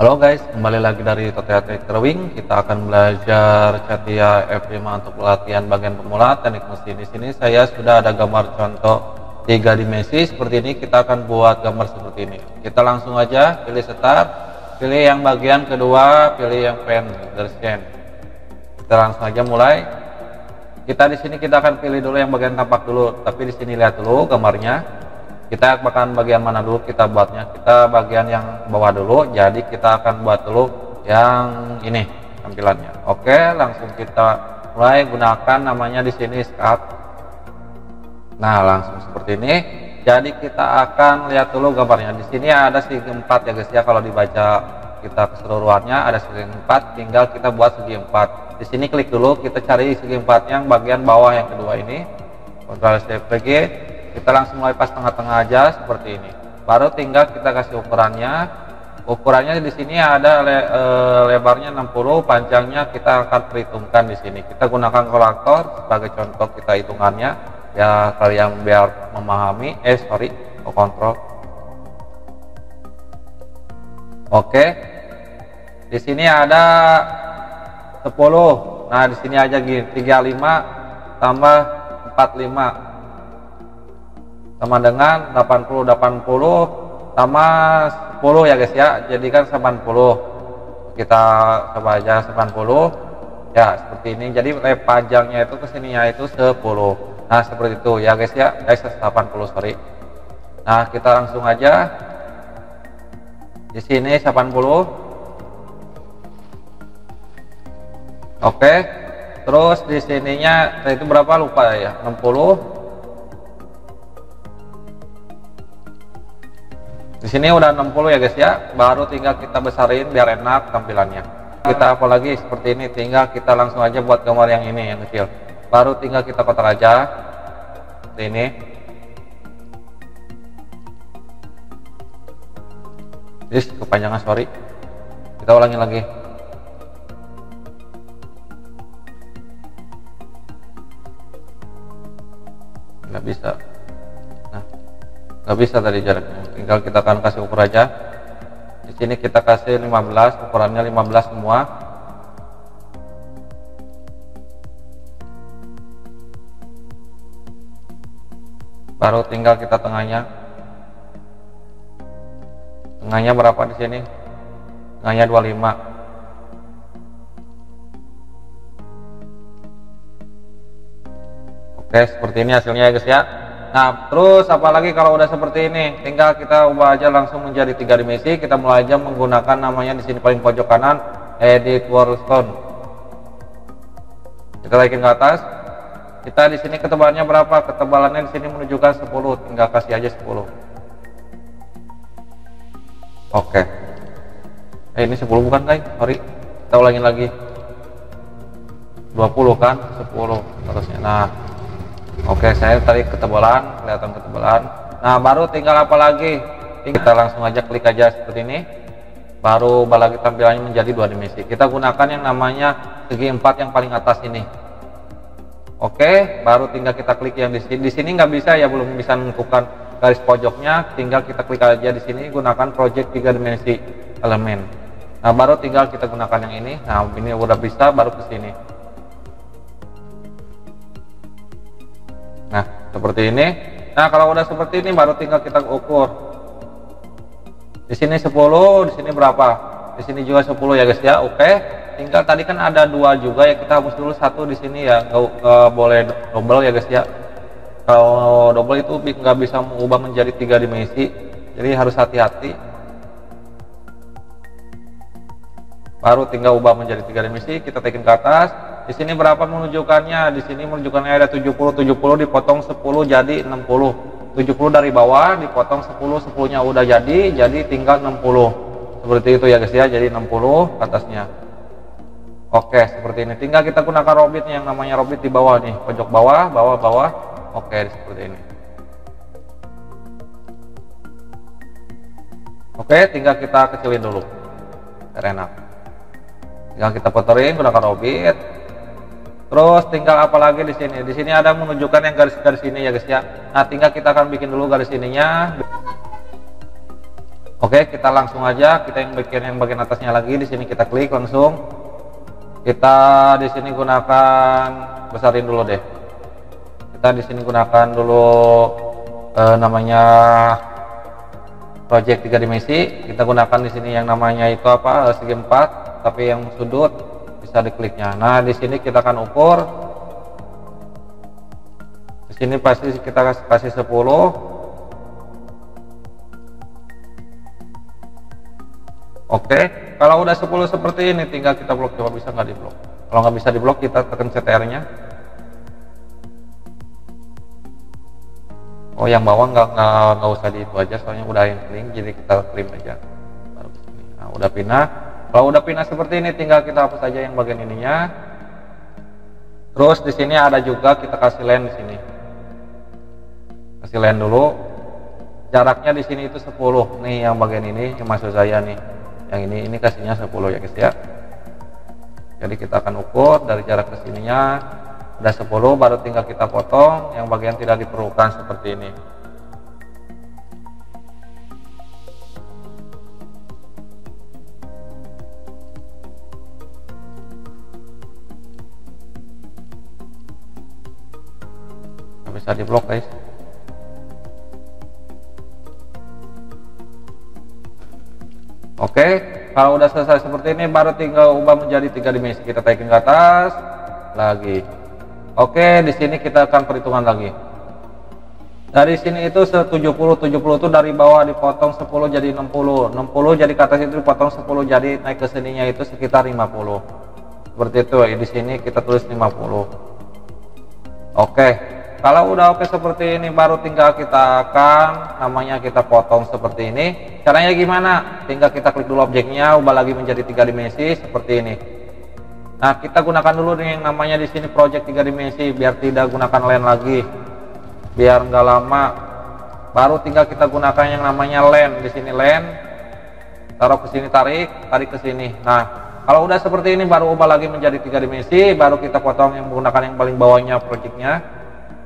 Halo guys, kembali lagi dari Totea Drawing. Kita akan belajar Catia F5 untuk pelatihan bagian pemula teknik mesin. Di sini saya sudah ada gambar contoh tiga dimensi seperti ini. Kita akan buat gambar seperti ini. Kita langsung aja pilih start, pilih yang bagian kedua, pilih yang pen scan. Kita langsung aja mulai. Kita di sini kita akan pilih dulu yang bagian tampak dulu, tapi di sini lihat dulu gambarnya kita akan bagian mana dulu? Kita buatnya. Kita bagian yang bawah dulu. Jadi kita akan buat dulu yang ini tampilannya. Oke langsung kita mulai gunakan namanya di sini start nah langsung seperti ini. Jadi kita akan lihat dulu gambarnya. Di sini ada segi empat ya guys ya. Kalau dibaca kita keseluruhannya ada segi empat. Tinggal kita buat segi empat. Di sini klik dulu. Kita cari segi empat yang bagian bawah yang kedua ini. Ctrl Shift P kita langsung mulai pas tengah-tengah aja seperti ini. Baru tinggal kita kasih ukurannya. Ukurannya di sini ada le, e, lebarnya 60 panjangnya kita akan perhitungkan di sini. Kita gunakan kolektor sebagai contoh kita hitungannya. Ya kalian biar memahami. Eh sorry kontrol. Oke. Di sini ada 10 nah di sini aja gini 35 tambah 45 sama dengan 80 80 sama 10 ya guys ya. Jadikan 80 kita coba aja 80 ya seperti ini. Jadi lep panjangnya itu ke sininya itu 10 nah seperti itu ya guys ya. Guys 80 sorry. Nah kita langsung aja. Di sini 80 oke. Terus di sininya itu berapa? Lupa ya 60 Sini udah 60 ya guys ya, baru tinggal kita besarin biar enak tampilannya. Kita apalagi seperti ini, tinggal kita langsung aja buat gambar yang ini yang kecil. Baru tinggal kita kotak aja, seperti ini. This kepanjangan sorry. Kita ulangi lagi. Nggak bisa nggak bisa tadi jaraknya tinggal kita akan kasih ukur aja. Di sini kita kasih 15 ukurannya 15 semua. Baru tinggal kita tengahnya. Tengahnya berapa di sini? Tengahnya 25 oke seperti ini hasilnya ya guys ya Nah, terus apalagi kalau udah seperti ini, tinggal kita ubah aja langsung menjadi tiga dimensi. Kita mulai aja menggunakan namanya di sini paling pojok kanan, edit worldstone. Kita naikin ke atas. Kita di sini ketebalannya berapa? Ketebalannya di sini menunjukkan 10, tinggal kasih aja 10. Oke. Eh ini 10 bukan, guys? Sorry. Kita ulangin lagi. 20 kan? 10 terusnya. Nah, Oke, saya tadi ketebalan, kelihatan ketebalan. Nah, baru tinggal apa lagi? Kita langsung aja klik aja seperti ini. Baru lagi tampilannya menjadi dua dimensi. Kita gunakan yang namanya segi empat yang paling atas ini. Oke, baru tinggal kita klik yang di sini. Di sini nggak bisa ya, belum bisa menentukan garis pojoknya. Tinggal kita klik aja di sini gunakan project tiga dimensi elemen. Nah, baru tinggal kita gunakan yang ini. Nah, ini udah bisa, baru ke sini. Nah, seperti ini. Nah, kalau udah seperti ini baru tinggal kita ukur. Di sini 10, di sini berapa? Di sini juga 10 ya guys ya. Oke. Tinggal tadi kan ada dua juga ya kita hapus dulu satu di sini ya. Nggak, boleh double ya guys ya. Kalau double itu nggak bisa mengubah menjadi tiga dimensi. Jadi harus hati-hati. Baru tinggal ubah menjadi tiga dimensi, kita tekan ke atas, di sini berapa menunjukkannya? Di sini menunjukkannya ada 70, 70 dipotong 10 jadi 60. 70 dari bawah dipotong 10, 10-nya udah jadi, jadi tinggal 60. Seperti itu ya guys ya, jadi 60 atasnya. Oke, seperti ini. Tinggal kita gunakan robit yang namanya robit di bawah nih, pojok bawah, bawah, bawah. Oke, seperti ini. Oke, tinggal kita kecilin dulu. Enak. Tinggal kita puterin gunakan robit. Terus tinggal apa lagi di sini? Di sini ada menunjukkan yang garis-garis ini ya guys ya. Nah, tinggal kita akan bikin dulu garis ininya. Oke, kita langsung aja kita yang bagian yang bagian atasnya lagi di sini kita klik langsung. Kita di sini gunakan besarin dulu deh. Kita di sini gunakan dulu eh, namanya project tiga dimensi. Kita gunakan di sini yang namanya itu apa? segi empat, tapi yang sudut bisa dikliknya. Nah, di sini kita akan ukur di sini pasti kita kasih 10 Oke, kalau udah 10 seperti ini tinggal kita blok coba bisa nggak di blok. Kalau nggak bisa di blok kita tekan CTR-nya. Oh, yang bawah nggak nggak usah di itu aja, soalnya udah yang clean, jadi kita trim aja. Nah, udah pindah. Kalau udah pindah seperti ini, tinggal kita hapus aja yang bagian ininya. Terus di sini ada juga kita kasih lens di sini. Kasih lens dulu. Jaraknya di sini itu 10. Nih yang bagian ini yang maksud saya nih yang ini ini kasihnya 10 ya guys ya jadi kita akan ukur dari jarak ke sininya udah 10 baru tinggal kita potong yang bagian tidak diperlukan seperti ini bisa diblok guys Oke, kalau udah selesai seperti ini baru tinggal ubah menjadi tiga dimensi. Kita taikin ke atas lagi. Oke, di sini kita akan perhitungan lagi. Dari sini itu 70 70 itu dari bawah dipotong 10 jadi 60. 60 jadi ke atas itu dipotong 10 jadi naik ke sininya itu sekitar 50. Seperti itu ya. Di sini kita tulis 50. Oke, kalau udah oke seperti ini baru tinggal kita akan namanya kita potong seperti ini. Caranya gimana? Tinggal kita klik dulu objeknya ubah lagi menjadi tiga dimensi seperti ini. Nah kita gunakan dulu nih yang namanya di sini project tiga dimensi biar tidak gunakan lens lagi. Biar nggak lama. Baru tinggal kita gunakan yang namanya lens di sini lens taruh ke sini tarik tarik ke sini. Nah kalau udah seperti ini baru ubah lagi menjadi tiga dimensi baru kita potong yang menggunakan yang paling bawahnya projectnya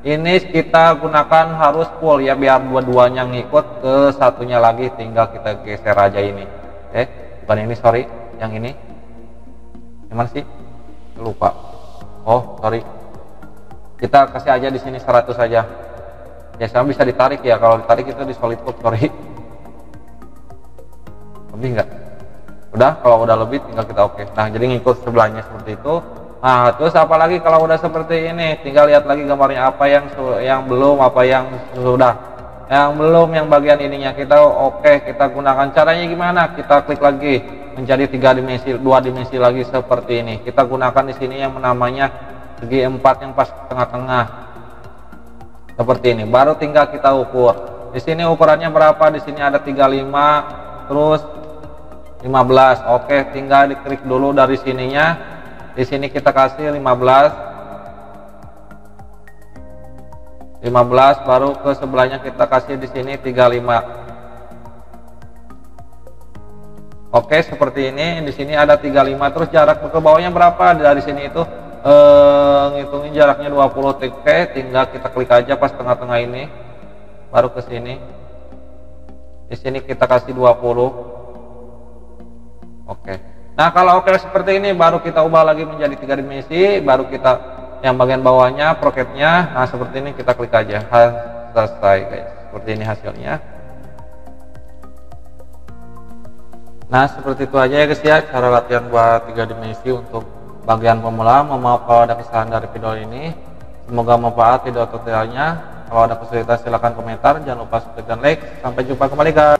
ini kita gunakan harus full ya biar dua-duanya ngikut ke satunya lagi tinggal kita geser aja ini. Oke bukan ini sorry. Yang ini. Gimana sih? Lupa. Oh sorry. Kita kasih aja di sini 100 saja ya sama bisa ditarik ya. Kalau ditarik itu di solid code sorry. Lebih enggak udah? Kalau udah lebih tinggal kita oke. Nah jadi ngikut sebelahnya seperti itu Nah, terus apalagi kalau udah seperti ini, tinggal lihat lagi gambarnya apa yang yang belum, apa yang sudah. Yang belum yang bagian ininya kita oke, okay, kita gunakan caranya gimana? Kita klik lagi menjadi tiga dimensi, dua dimensi lagi seperti ini. Kita gunakan di sini yang namanya segi empat yang pas tengah-tengah. Seperti ini. Baru tinggal kita ukur. Di sini ukurannya berapa? Di sini ada 35 terus 15. Oke, tinggal diklik dulu dari sininya di sini kita kasih 15 15 baru ke sebelahnya kita kasih di sini 35 Oke seperti ini. Di sini ada 35 terus jarak ke bawahnya berapa? Dari sini itu eh, ngitungin jaraknya 20 TK tinggal kita klik aja pas tengah-tengah ini. Baru ke sini. Di sini kita kasih 20 oke Nah kalau oke seperti ini baru kita ubah lagi menjadi tiga dimensi, baru kita yang bagian bawahnya proketnya, nah seperti ini kita klik aja, selesai guys, seperti ini hasilnya. Nah seperti itu aja ya guys ya cara latihan buat tiga dimensi untuk bagian pemula. Mohon maaf kalau ada kesalahan dari video ini. Semoga manfaat video tutorialnya. Kalau ada kesulitan silahkan komentar. Jangan lupa subscribe dan like. Sampai jumpa kembali guys.